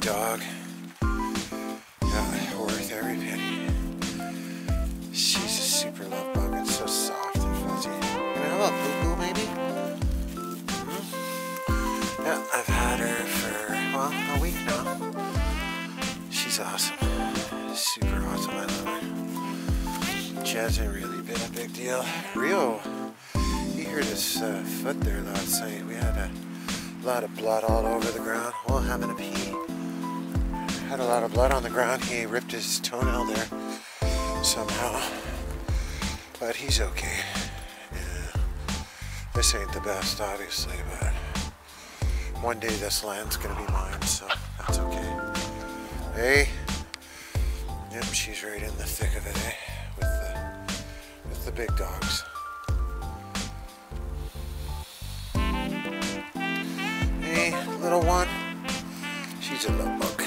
dog. Yeah, worth every penny. She's a super love bug. It's so soft and fuzzy. Can I have a poo poo maybe? Hmm? Yeah, I've had her for, well, a week now. She's awesome. Super awesome. I love her. Hasn't really been a big deal. Rio, he hurt his uh, foot there last night. We had a lot of blood all over the ground while having a pee. Had a lot of blood on the ground. He ripped his toenail there somehow. But he's okay. Yeah. This ain't the best, obviously, but one day this land's gonna be mine, so that's okay. Hey. Yep, she's right in the thick of it, eh? With the with the big dogs. Little one. She's a little bug.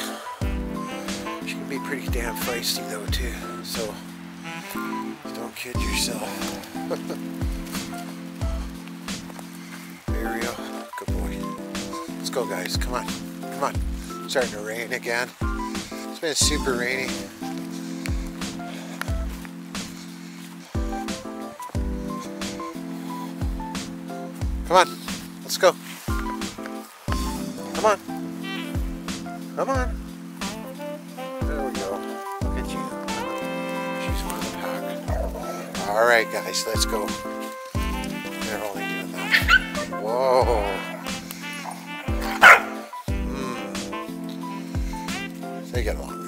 She can be pretty damn feisty though too, so don't kid yourself. Go. Good boy. Let's go guys, come on. Come on. Starting to rain again. It's been super rainy. Come on, let's go. Come on. Come on. There we go. Look at you. She's one of the pack. All right, guys, let's go. They're only doing that. Whoa. Mm. They get along.